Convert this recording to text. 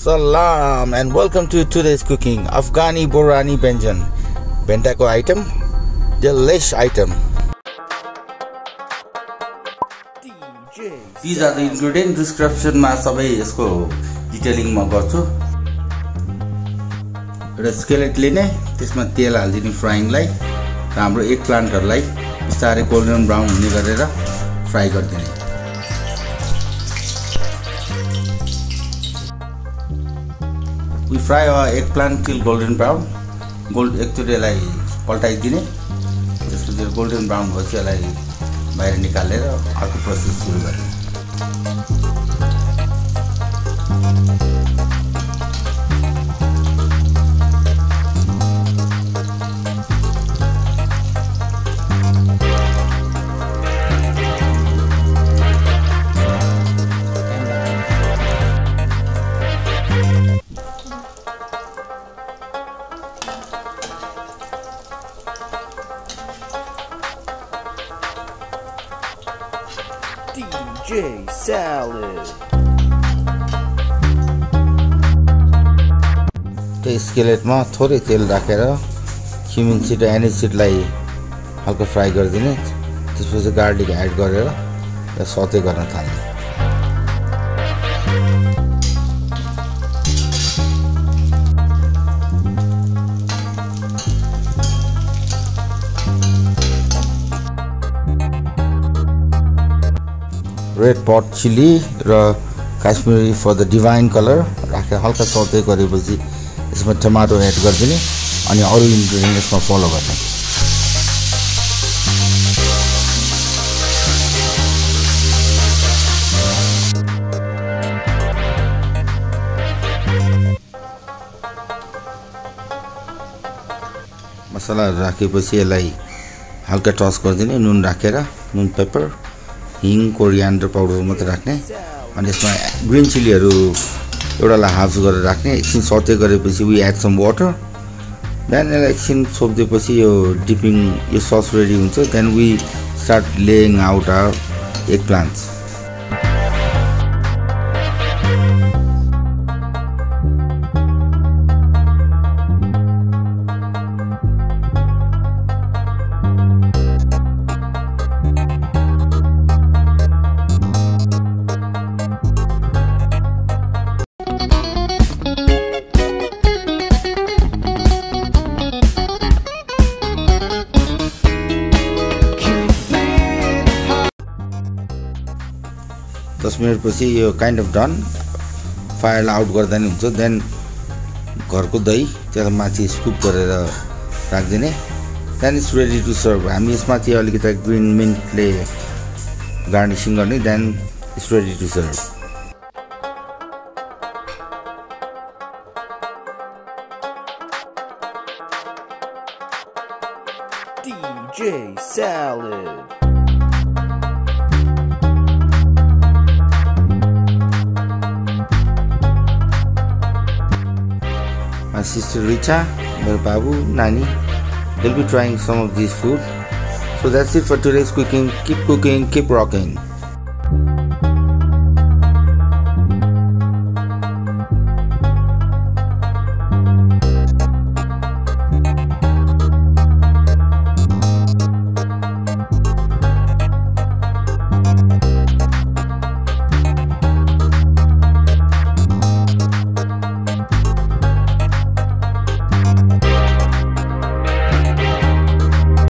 Salam and welcome to today's cooking Afghani Borani Benjan. Bentako item, delish item. These are the ingredients description मा सबै यसको detailing म गर्छु एउटा स्केलेट लिने त्यसमा तेल हालिदिने फ्राइङलाई र हाम्रो एग प्लान्टहरूलाई बिस्तारै गोल्डन ब्राउन हुने गरेर फ्राई गरिदिने we fry eggplant till golden brown gold एकचोटि यसलाई पल्टाइदिने। त्यसपछि गोल्डन ब्राउन भएपछि यसलाई बाहिर निकालेर अर्को प्रोसेस सुरु गर्ने। DJ Salad. त्यो स्केलेटमा थोरै तेल राखेर क्युमिन सिड र एनिज सिडलाई हल्का फ्राई गरिदिने त्यसपछि गार्लिक एड गरेर सते गर्न थाल्ने रेड पट चिल्ली र Kashmiri for the divine colour राखेर हल्का सौते गरेपछि यसमा टमाटो एड गरिदिने अनि अरू इन्ग्रिडियन्ट यसमा फलो गर्ने। मसलाहरू राखेपछि यसलाई हल्का टस गरिदिने नुन राखेर नुन पेपर हिङ कोरियान्डर पाउडर मात्रै राख्ने अनि यसमा ग्रिन चिल्लीहरू एउटालाई हाफ गरेर राख्ने एकछिन सते गरेपछि we add some water then यसलाई एकछिन छोपिदिएपछि यो डिपिङ यो सस रेडी हुन्छ then we start laying out our eggplants. दस मिनटपछि यो काइन्ड अफ डन फायरलाई आउट गर्दा नि हुन्छ देन घरको दही त्यसलाई माथि स्कुप गरेर राखिदिने। Then it's ready to serve हामी यसमाथि अलिकति ग्रिन मिन्टले गार्निसिङ गर्ने then it's ready to serve Salad. my sister Richa, my babu, Nani. They'll be trying some of this food. So that's it for today's cooking. Keep cooking, keep rocking.